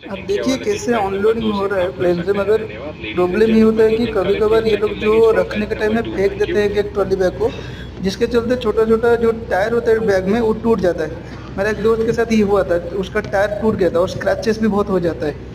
अब देखिए कैसे ऑनलोडिंग हो रहा है प्लेन से मगर प्रॉब्लम ये होता है कि कभी कभार ये लोग जो रखने के टाइम में फेंक देते हैं एक ट्रॉली बैग को जिसके चलते छोटा छोटा जो टायर होता है बैग में वो टूट जाता है। मेरा एक दोस्त के साथ ये हुआ था उसका टायर टूट गया था और स्क्रैचेस भी बहुत हो जाता है।